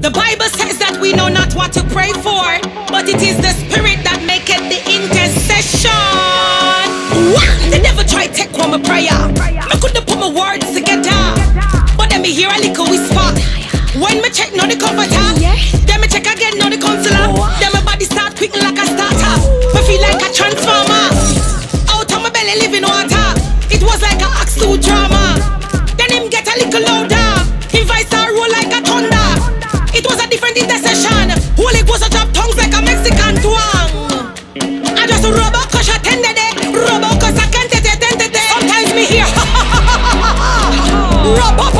The Bible says that we know not what to pray for, but it is the Spirit that maketh the intercession. Wah! The devil try take one my prayer. I couldn't put my words together, but then me hear a little whisper. When me check, no the comforter. Then me check again, no the counselor. Then my body start quick like a starter. Me feel like a transformer. Out of my belly, living water. It was like a axe to drama. Then him get a little louder. Invite Rapa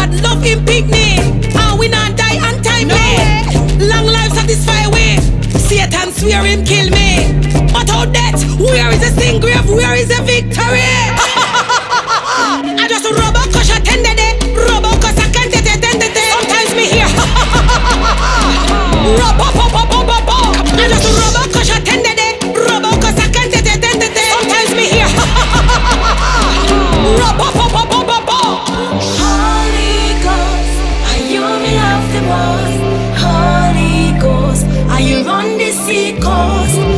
fucking picnic. And we not die untimely. No eh? Long life satisfy we. Satan swear him kill me. But how that? Where is the sin grave? Where is the victory? cost.